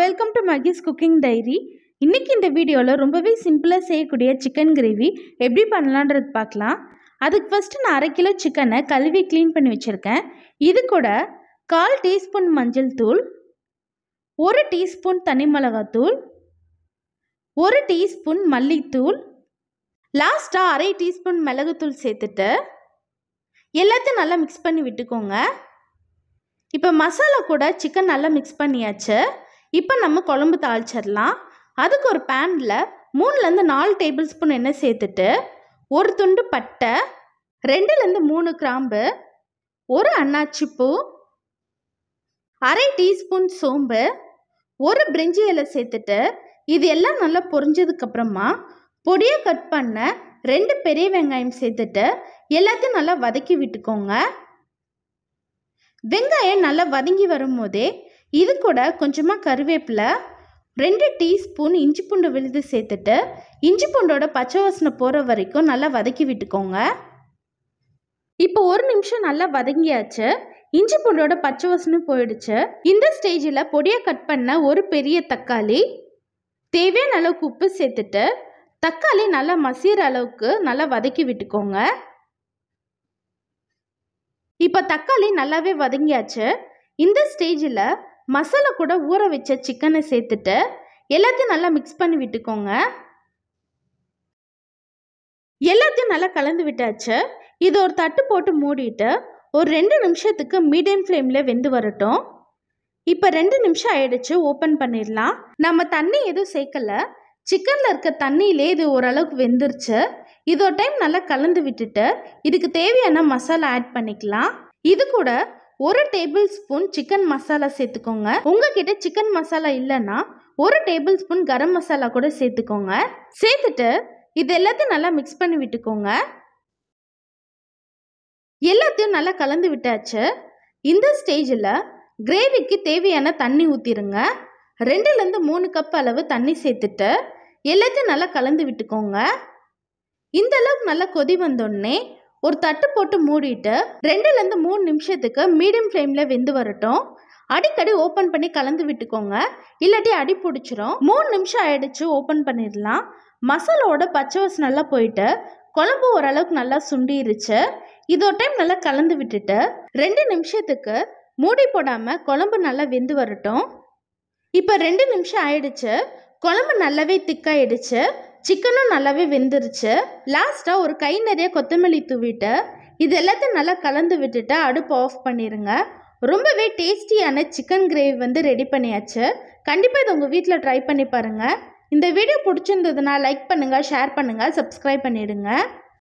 Welcome to Mahi's cooking diary இன்றைக்கி இந்த வீடியோவில் ரொம்பவே சிம்பிளாக செய்யக்கூடிய சிக்கன் கிரேவி எப்படி பண்ணலான்றது பார்க்கலாம். அதுக்கு ஃபஸ்ட்டு நான் அரை கிலோ சிக்கனை கழுவி க்ளீன் பண்ணி வச்சுருக்கேன். இது கூட கால் டீஸ்பூன் மஞ்சள் தூள் ஒரு டீஸ்பூன் தனி மிளகாத்தூள் ஒரு டீஸ்பூன் மல்லித்தூள் லாஸ்ட்டாக அரை டீஸ்பூன் மிளகுத்தூள் சேர்த்துட்டு எல்லாத்தையும் நல்லா மிக்ஸ் பண்ணி விட்டுக்கோங்க. இப்போ மசாலா கூட சிக்கன் நல்லா மிக்ஸ் பண்ணியாச்சு. இப்போ நம்ம குழம்பு தாளிச்சிடலாம். அதுக்கு ஒரு பேனில் மூணுலேருந்து நாலு டேபிள் ஸ்பூன் எண்ணெய் சேர்த்துட்டு ஒரு துண்டு பட்டை ரெண்டுலேருந்து மூணு கிராம்பு ஒரு அன்னாச்சி பூ அரை டீஸ்பூன் சோம்பு ஒரு பிரிஞ்சி இலை சேர்த்துட்டு இது எல்லாம் நல்லா பொரிஞ்சதுக்கப்புறமா பொடியை கட் பண்ண ரெண்டு பெரிய வெங்காயம் சேர்த்துட்டு எல்லாத்தையும் நல்லா வதக்கி விட்டுக்கோங்க. வெங்காயம் நல்லா வதங்கி வரும்போதே இது கூட கொஞ்சமாக கருவேப்பிலை ரெண்டு டீஸ்பூன் இஞ்சி பூண்டு விழுது சேர்த்துட்டு இஞ்சி பூண்டோட பச்சை வாசனை போகிற வரைக்கும் நல்லா வதக்கி விட்டுக்கோங்க. இப்போ ஒரு நிமிஷம் நல்லா வதங்கியாச்சு. இஞ்சி பூண்டோட பச்சை வாசனை போயிடுச்சு. இந்த ஸ்டேஜில் பொடியை கட் பண்ண ஒரு பெரிய தக்காளி தேவையான அளவுக்கு உப்பு சேர்த்துட்டு தக்காளி நல்லா மசிகிற அளவுக்கு நல்லா வதக்கி விட்டுக்கோங்க. இப்போ தக்காளி நல்லாவே வதங்கியாச்சு. இந்த ஸ்டேஜில் மசாலா கூட ஊற வச்ச சிக்கனை சேர்த்துட்டு எல்லாத்தையும் நல்லா மிக்ஸ் பண்ணி விட்டுக்கோங்க. எல்லாத்தையும் நல்லா கலந்து விட்டாச்சு. இது ஒரு தட்டு போட்டு மூடிட்டு ஒரு ரெண்டு நிமிஷத்துக்கு மீடியம் ஃப்ளேமில் வெந்து வரட்டும். இப்போ ரெண்டு நிமிஷம் ஆயிடுச்சு ஓப்பன் பண்ணிடலாம். நம்ம தண்ணி எதுவும் சேர்க்கல. சிக்கனில் இருக்க தண்ணியிலே இது ஓரளவுக்கு வெந்துருச்சு. இது ஒரு டைம் நல்லா கலந்து விட்டுட்டு இதுக்கு தேவையான மசாலா ஆட் பண்ணிக்கலாம். இது கூட ஒரு டேபிள் ஸ்பூன் சிக்கன் மசாலா சேர்த்துக்கோங்க. உங்ககிட்ட சிக்கன் மசாலா இல்லைன்னா ஒரு டேபிள் ஸ்பூன் கரம் மசாலா கூட சேர்த்துக்கோங்க. சேர்த்துட்டு இது எல்லாத்தையும் நல்லா மிக்ஸ் பண்ணி விட்டுக்கோங்க. எல்லாத்தையும் நல்லா கலந்து விட்டாச்சு. இந்த ஸ்டேஜில் கிரேவிக்கு தேவையான தண்ணி ஊற்றிடுங்க ரெண்டுலேருந்து மூணு கப் அளவு தண்ணி சேர்த்துட்டு எல்லாத்தையும் நல்லா கலந்து விட்டுக்கோங்க. இந்த அளவுக்கு நல்லா கொதி வந்தோடனே ஒரு தட்டு போட்டு மூடிட்டு ரெண்டுலேருந்து மூணு நிமிஷத்துக்கு மீடியம் ஃப்ளேமில் வெந்து வரட்டும். அடிக்கடி ஓப்பன் பண்ணி கலந்து விட்டுக்கோங்க. இல்லாட்டி அடி பிடிச்சிரும். மூணு நிமிஷம் ஆயிடுச்சு ஓப்பன் பண்ணிடலாம். மசாலோட பச்சை வசு நல்லா போயிட்டு குழம்பு ஓரளவுக்கு நல்லா சுண்டிருச்சு. இது ஒரு டைம் நல்லா கலந்து விட்டுட்டு ரெண்டு நிமிஷத்துக்கு மூடி போடாமல் குழம்பு நல்லா வெந்து வரட்டும். இப்போ ரெண்டு நிமிஷம் ஆயிடுச்சு. குழம்பு நல்லாவே திக்காயிடுச்சு சிக்கனும் நல்லாவே வெந்துருச்சு. லாஸ்ட்டாக ஒரு கை நிறைய கொத்தமல்லி தூவிட்டு இது எல்லாத்தையும் நல்லா கலந்து விட்டுட்டு அடுப்பு ஆஃப் பண்ணிடுங்க ரொம்பவே டேஸ்டியான சிக்கன் கிரேவி வந்து ரெடி பண்ணியாச்சு. கண்டிப்பாக இது உங்கள் வீட்டில் ட்ரை பண்ணி பாருங்கள் இந்த வீடியோ பிடிச்சிருந்ததுன்னா லைக் பண்ணுங்கள் ஷேர் பண்ணுங்கள் சப்ஸ்கிரைப் பண்ணிவிடுங்க